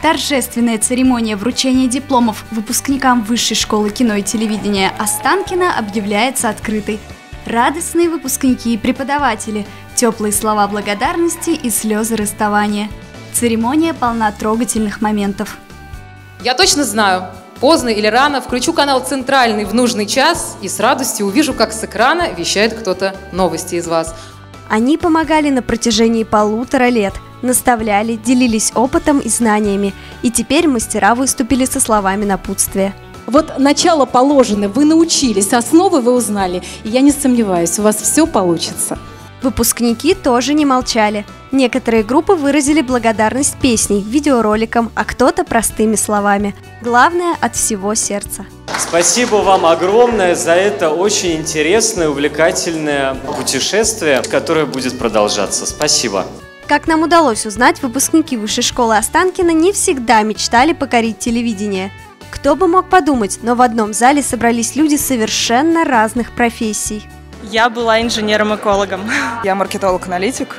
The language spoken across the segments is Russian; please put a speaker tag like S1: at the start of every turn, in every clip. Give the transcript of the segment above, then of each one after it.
S1: Торжественная церемония вручения дипломов выпускникам Высшей школы кино и телевидения Останкина объявляется открытой. Радостные выпускники и преподаватели, теплые слова благодарности и слезы расставания. Церемония полна трогательных моментов.
S2: Я точно знаю, поздно или рано включу канал «Центральный» в нужный час и с радостью увижу, как с экрана вещает кто-то новости из вас.
S1: Они помогали на протяжении полутора лет – наставляли, делились опытом и знаниями, и теперь мастера выступили со словами напутствия.
S3: Вот начало положено, вы научились, основы вы узнали, и я не сомневаюсь, у вас все получится.
S1: Выпускники тоже не молчали. Некоторые группы выразили благодарность песней, видеороликам, а кто-то простыми словами. Главное от всего сердца.
S4: Спасибо вам огромное за это очень интересное, увлекательное путешествие, которое будет продолжаться. Спасибо.
S1: Как нам удалось узнать, выпускники Высшей школы Останкина не всегда мечтали покорить телевидение. Кто бы мог подумать, но в одном зале собрались люди совершенно разных профессий.
S5: Я была инженером-экологом.
S6: Я маркетолог-аналитик,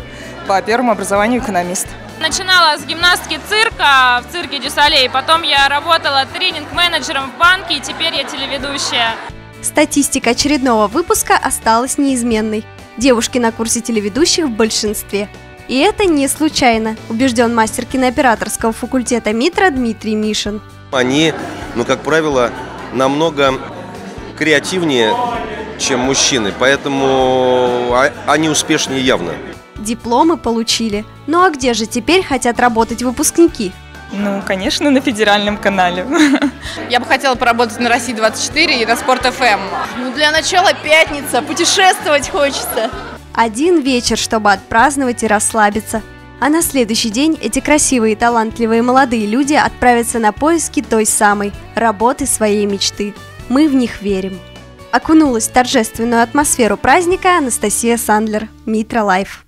S6: по первому образованию экономист.
S7: Начинала с гимнастки цирка в цирке Дюсалей, потом я работала тренинг-менеджером в банке, и теперь я телеведущая.
S1: Статистика очередного выпуска осталась неизменной. Девушки на курсе телеведущих в большинстве – и это не случайно, убежден мастер кинооператорского факультета МИТРа Дмитрий Мишин.
S8: Они, ну, как правило, намного креативнее, чем мужчины, поэтому а, они успешнее явно.
S1: Дипломы получили. Ну а где же теперь хотят работать выпускники?
S5: Ну, конечно, на федеральном канале.
S9: Я бы хотела поработать на России-24 и на Спорт-ФМ.
S10: Ну, для начала пятница, путешествовать хочется.
S1: Один вечер, чтобы отпраздновать и расслабиться. А на следующий день эти красивые и талантливые молодые люди отправятся на поиски той самой работы своей мечты. Мы в них верим. Окунулась в торжественную атмосферу праздника Анастасия Сандлер, Метро Лайф.